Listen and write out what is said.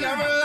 Never